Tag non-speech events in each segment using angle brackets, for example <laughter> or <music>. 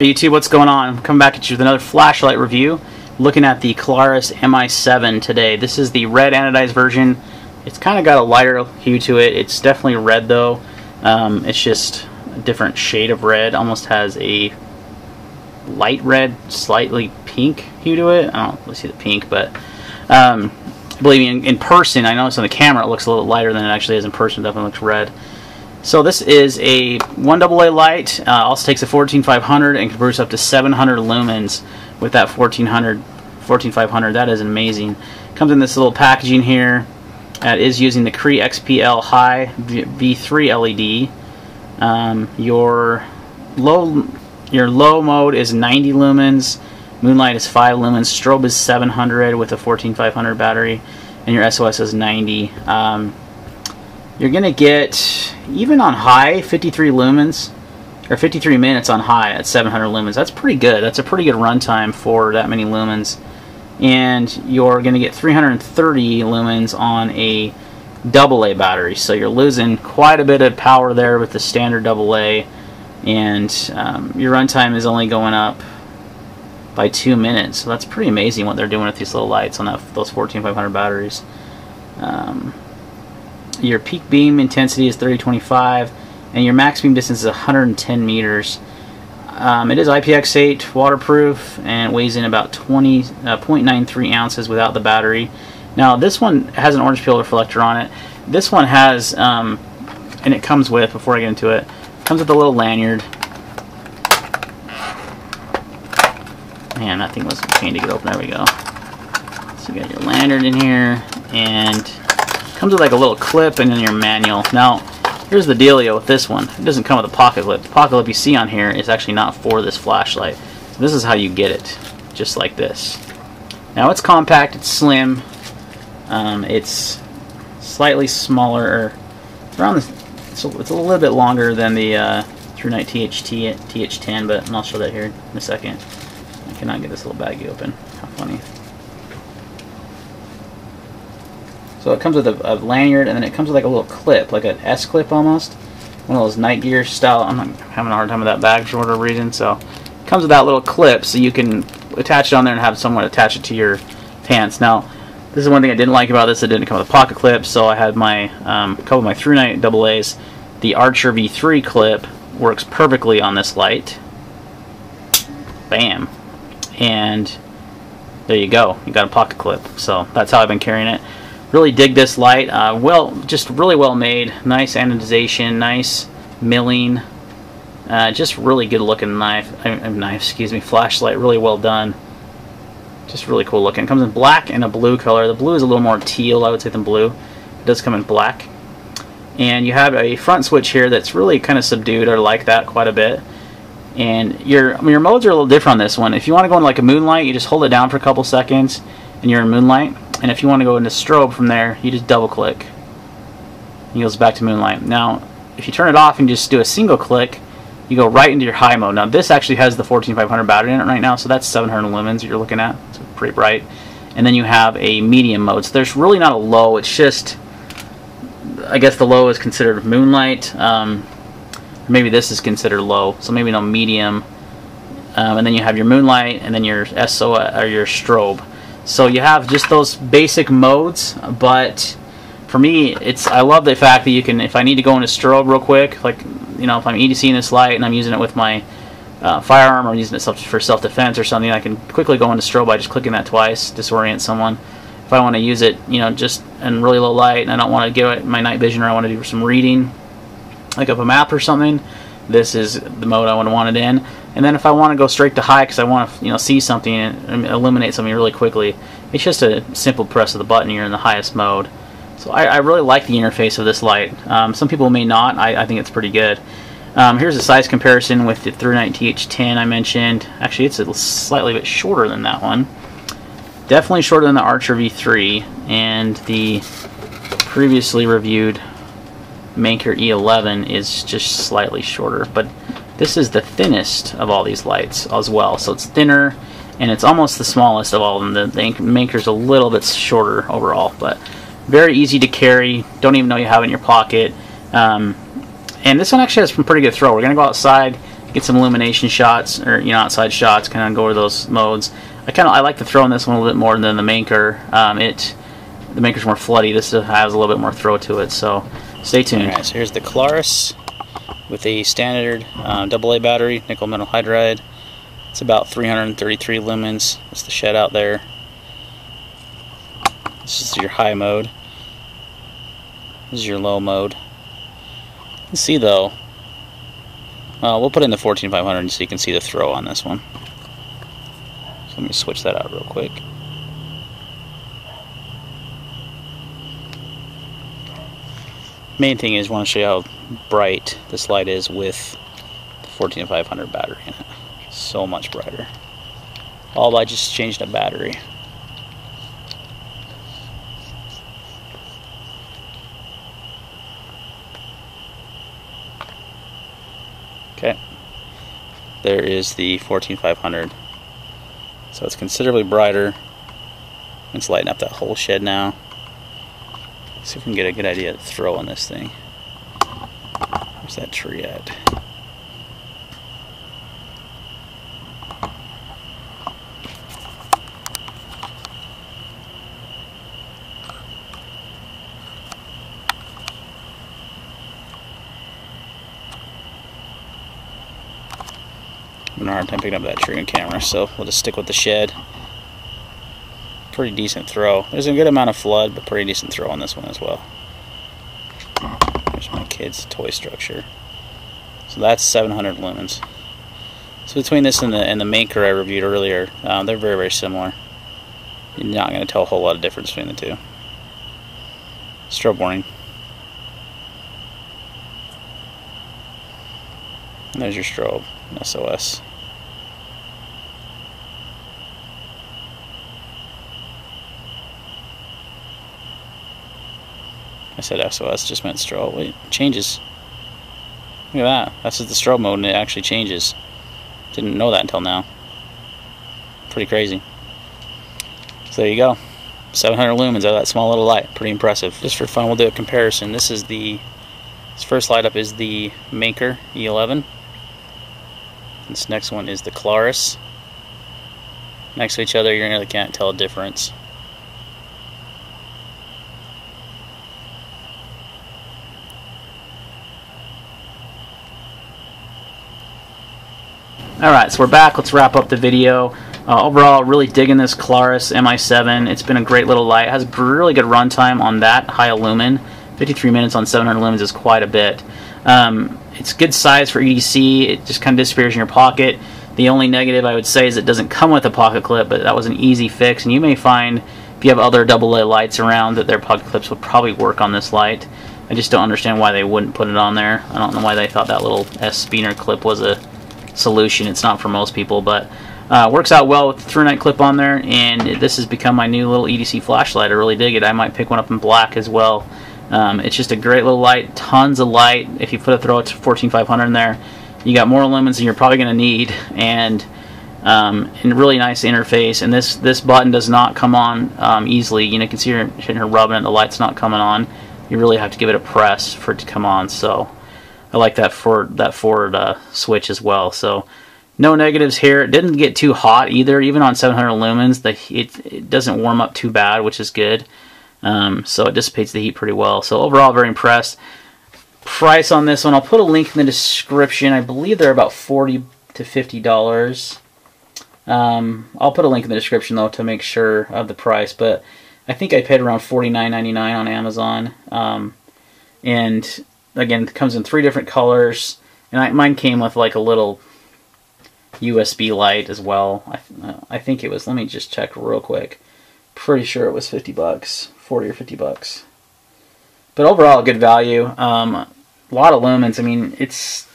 YouTube, what's going on? I'm coming back at you with another flashlight review. Looking at the Klarus MI7 today. This is the red anodized version. It's kind of got a lighter hue to it. It's definitely red though. Um, it's just a different shade of red. Almost has a light red, slightly pink hue to it. I don't really see the pink, but um, believe me, in, in person, I noticed on the camera it looks a little lighter than it actually is in person. It definitely looks red. So this is a 1AA light, uh, also takes a 14500 and can produce up to 700 lumens with that 1400, 14500. That is amazing. Comes in this little packaging here. That is using the Cree XPL High V3 LED. Um, your low your low mode is 90 lumens, Moonlight is 5 lumens, Strobe is 700 with a 14500 battery, and your SOS is 90. Um, you're going to get, even on high, 53 lumens, or 53 minutes on high at 700 lumens. That's pretty good. That's a pretty good runtime for that many lumens. And you're going to get 330 lumens on a double A battery. So you're losing quite a bit of power there with the standard double A. And um, your runtime is only going up by two minutes. So that's pretty amazing what they're doing with these little lights on that, those 14500 batteries. Um, your peak beam intensity is 3025 and your max beam distance is 110 meters. Um, it is IPX8 waterproof and weighs in about 20 uh, 0.93 ounces without the battery. Now this one has an orange peel reflector on it. This one has, um, and it comes with, before I get into it, comes with a little lanyard. Man, that thing was a pain to get open. There we go. So you got your lanyard in here, and Comes with like a little clip and then your manual. Now, here's the dealio with this one. It doesn't come with a pocket clip. The pocket clip you see on here is actually not for this flashlight. So this is how you get it, just like this. Now it's compact, it's slim, um, it's slightly smaller, around the, it's a, it's a little bit longer than the uh, ThruNite THT TH10, but I'll show that here in a second. I cannot get this little baggie open. How funny. So it comes with a, a, lanyard, and then it comes with like a little clip, like an S clip almost. One of those night gear style. I'm having a hard time with that bag for whatever reason. So it comes with that little clip, so you can attach it on there and have someone attach it to your pants. Now, this is one thing I didn't like about this. It didn't come with a pocket clip, so I had my um, couple of my ThruNite double A's. The Archer V3 clip works perfectly on this light. Bam. And there you go. You got a pocket clip. So that's how I've been carrying it. Really dig this light. Uh, well, just really well made. Nice anodization, nice milling. Uh, just really good looking knife. Uh, knife, excuse me, flashlight. Really well done. Just really cool looking. It comes in black and a blue color. The blue is a little more teal, I would say, than blue. It does come in black. And you have a front switch here that's really kind of subdued. I like that quite a bit. And your I mean, your modes are a little different on this one. If you want to go in like a moonlight, you just hold it down for a couple seconds, and you're in moonlight. And if you want to go into strobe from there, you just double click. It goes back to moonlight. Now, if you turn it off and just do a single click, you go right into your high mode. Now, this actually has the 14500 battery in it right now, so that's 700 lumens you're looking at. It's pretty bright. And then you have a medium mode. So there's really not a low. It's just, I guess the low is considered moonlight. Um, maybe this is considered low, so maybe no medium. Um, and then you have your moonlight, and then your SO or your strobe. So you have just those basic modes, but for me, it's I love the fact that you can, if I need to go into strobe real quick, like you know, if I'm EDC in this light and I'm using it with my uh, firearm or using it for self-defense or something, I can quickly go into strobe by just clicking that twice, disorient someone. If I want to use it, you know, just in really low light and I don't want to give it my night vision or I want to do some reading, like of a map or something, this is the mode I would want it in. And then if I want to go straight to high because I want to you know see something and eliminate something really quickly, it's just a simple press of the button. You're in the highest mode. So I, I really like the interface of this light. Um, some people may not. I, I think it's pretty good. Um, here's a size comparison with the ThruNite TH10 I mentioned. Actually, it's a slightly bit shorter than that one. Definitely shorter than the Archer V3 and the previously reviewed Manker E11 is just slightly shorter, but this is the thinnest of all these lights as well. So it's thinner, and it's almost the smallest of all of them. The, the Manker's a little bit shorter overall, but very easy to carry. Don't even know you have it in your pocket. Um, and this one actually has some pretty good throw. We're going to go outside, get some illumination shots or you know outside shots, kind of go over those modes. I kind of I like the throw in this one a little bit more than the Manker. Um, it the Manker's more floody. This has a little bit more throw to it. So stay tuned. All right, so here's the Klarus with a standard uh, AA battery, nickel metal hydride. It's about 333 lumens. That's the shed out there. This is your high mode. This is your low mode. You see though, uh, we'll put in the 14500 so you can see the throw on this one. So let me switch that out real quick. Main thing is I want to show you how bright this light is with the 14500 battery in it. So much brighter. All by just changing the battery. Okay. There is the 14500. So it's considerably brighter. It's lighting up that whole shed now. See if we can get a good idea of the throw on this thing. Where's that tree at? having a hard time picking up that tree on camera, so we'll just stick with the shed. Pretty decent throw. There's a good amount of flood, but pretty decent throw on this one as well. There's my kid's toy structure. So that's 700 lumens. So between this and the and the Manker I reviewed earlier, um, they're very very similar. You're not going to tell a whole lot of difference between the two. Strobe warning. And there's your strobe, SOS. I said SOS, just meant strobe. Wait, changes. Look at that. That's the strobe mode and it actually changes. Didn't know that until now. Pretty crazy. So there you go. 700 lumens out of that small little light. Pretty impressive. Just for fun, we'll do a comparison. This is the this first light up is the Manker E11. This next one is the Klarus. Next to each other, you really can't tell a difference. Alright, so we're back. Let's wrap up the video. Uh, overall, really digging this Klarus MI7. It's been a great little light. It has really good runtime on that high lumen. 53 minutes on 700 lumens is quite a bit. Um, it's good size for EDC. It just kind of disappears in your pocket. The only negative I would say is it doesn't come with a pocket clip, but that was an easy fix. And you may find if you have other AA lights around that their pocket clips would probably work on this light. I just don't understand why they wouldn't put it on there. I don't know why they thought that little S spinner clip was a solution. It's not for most people, but uh, works out well with the ThruNite clip on there. And this has become my new little EDC flashlight. I really dig it. I might pick one up in black as well. Um, it's just a great little light, tons of light. If you put a throw it to 14500 in there, you got more lumens than you're probably going to need, and um, and really nice interface. And this this button does not come on um, easily. You know, you can see her her rubbing it, the light's not coming on. You really have to give it a press for it to come on. So I like that forward that forward uh, switch as well. So no negatives here. It didn't get too hot either. Even on 700 lumens, the it, it doesn't warm up too bad, which is good. Um, so it dissipates the heat pretty well. So overall, very impressed. Price on this one, I'll put a link in the description. I believe they're about 40 to $50. Um, I'll put a link in the description though to make sure of the price, but I think I paid around $49.99 on Amazon. Um, and again, it comes in three different colors, and I, mine came with like a little USB light as well. I, uh, I think it was. Let me just check real quick. Pretty sure it was 50 bucks. 40 or 50 bucks. But overall, good value. Um, a lot of lumens. I mean, it's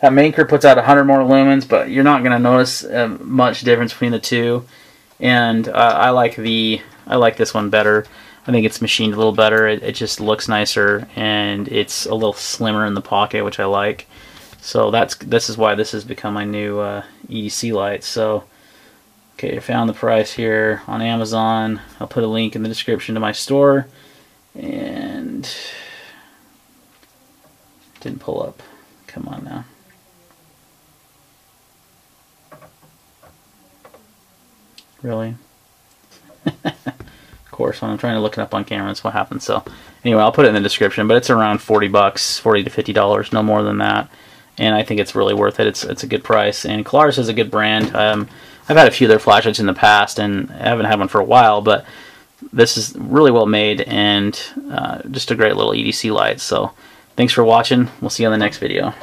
that Manker puts out 100 more lumens, but you're not going to notice uh, much difference between the two. And uh, I like the I like this one better. I think it's machined a little better. It, it, just looks nicer and it's a little slimmer in the pocket, which I like. So that's this is why this has become my new uh, EDC light. So, okay, I found the price here on Amazon. I'll put a link in the description to my store. And didn't pull up. Come on now. Really? <laughs> course, when I'm trying to look it up on camera, that's what happens. So, anyway, I'll put it in the description. But it's around 40 bucks, 40 to 50 dollars, no more than that. And I think it's really worth it. It's it's a good price. And Klarus is a good brand. Um, I've had a few of their flashlights in the past, and I haven't had one for a while. But this is really well made and uh, just a great little EDC light. So, thanks for watching. We'll see you on the next video.